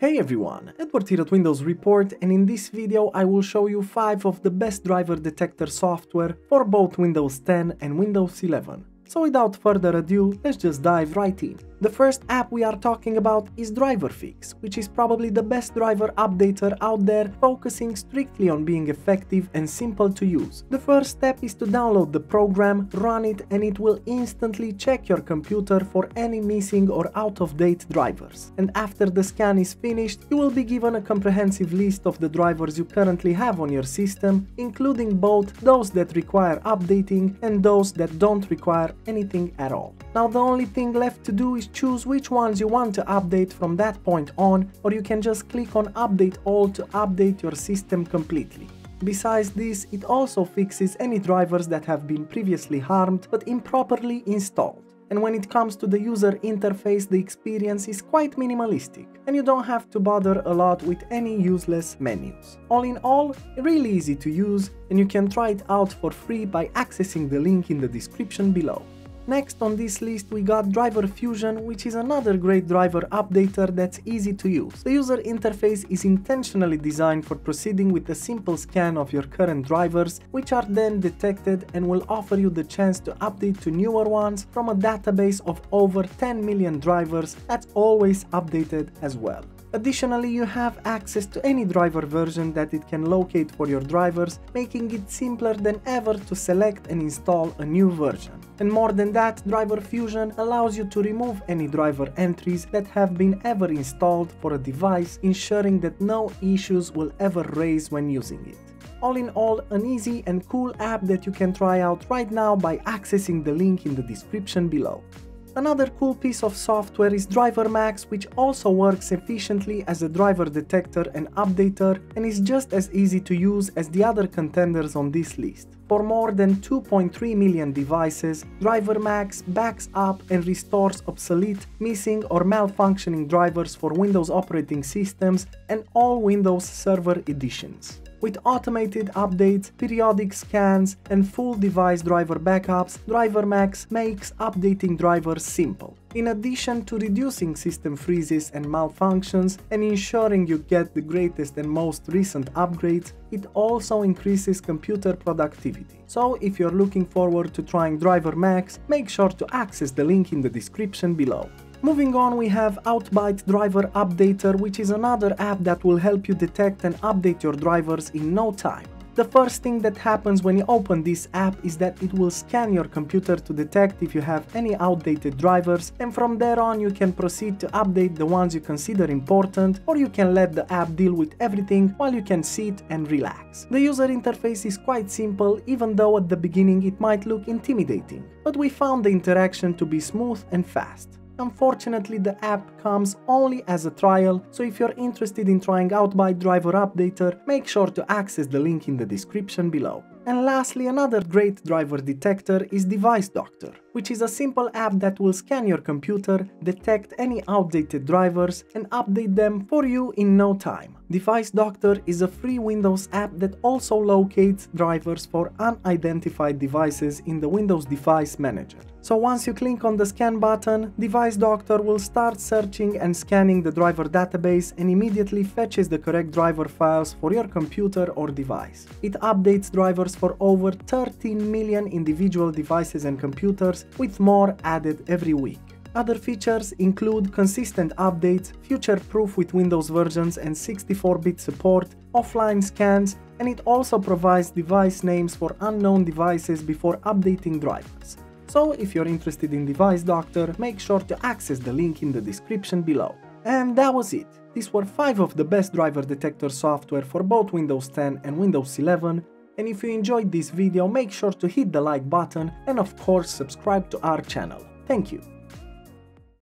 Hey everyone, Edward here at Windows Report and in this video I will show you 5 of the best driver detector software for both Windows 10 and Windows 11. So without further ado, let's just dive right in. The first app we are talking about is DriverFix, which is probably the best driver updater out there focusing strictly on being effective and simple to use. The first step is to download the program, run it and it will instantly check your computer for any missing or out of date drivers. And after the scan is finished, you will be given a comprehensive list of the drivers you currently have on your system, including both those that require updating and those that don't require anything at all. Now the only thing left to do is choose which ones you want to update from that point on or you can just click on update all to update your system completely. Besides this, it also fixes any drivers that have been previously harmed but improperly installed. And when it comes to the user interface, the experience is quite minimalistic, and you don't have to bother a lot with any useless menus. All in all, really easy to use, and you can try it out for free by accessing the link in the description below. Next on this list we got Driver Fusion, which is another great driver updater that's easy to use. The user interface is intentionally designed for proceeding with a simple scan of your current drivers, which are then detected and will offer you the chance to update to newer ones from a database of over 10 million drivers that's always updated as well. Additionally, you have access to any driver version that it can locate for your drivers, making it simpler than ever to select and install a new version. And more than that, Driver Fusion allows you to remove any driver entries that have been ever installed for a device, ensuring that no issues will ever raise when using it. All in all, an easy and cool app that you can try out right now by accessing the link in the description below. Another cool piece of software is DriverMax which also works efficiently as a driver detector and updater and is just as easy to use as the other contenders on this list. For more than 2.3 million devices, DriverMax backs up and restores obsolete, missing or malfunctioning drivers for Windows operating systems and all Windows Server editions. With automated updates, periodic scans, and full device driver backups, DriverMax makes updating drivers simple. In addition to reducing system freezes and malfunctions and ensuring you get the greatest and most recent upgrades, it also increases computer productivity. So if you're looking forward to trying DriverMax, make sure to access the link in the description below. Moving on we have Outbyte Driver Updater which is another app that will help you detect and update your drivers in no time. The first thing that happens when you open this app is that it will scan your computer to detect if you have any outdated drivers and from there on you can proceed to update the ones you consider important or you can let the app deal with everything while you can sit and relax. The user interface is quite simple even though at the beginning it might look intimidating, but we found the interaction to be smooth and fast. Unfortunately, the app comes only as a trial, so if you're interested in trying Outbyte Driver Updater, make sure to access the link in the description below. And lastly, another great driver detector is Device Doctor, which is a simple app that will scan your computer, detect any outdated drivers, and update them for you in no time. Device Doctor is a free Windows app that also locates drivers for unidentified devices in the Windows Device Manager. So once you click on the scan button, Device Doctor will start searching and scanning the driver database and immediately fetches the correct driver files for your computer or device. It updates drivers for over 13 million individual devices and computers, with more added every week. Other features include consistent updates, future-proof with Windows versions and 64-bit support, offline scans, and it also provides device names for unknown devices before updating drivers. So if you're interested in Device Doctor, make sure to access the link in the description below. And that was it. These were 5 of the best driver detector software for both Windows 10 and Windows 11 and if you enjoyed this video make sure to hit the like button and of course subscribe to our channel. Thank you.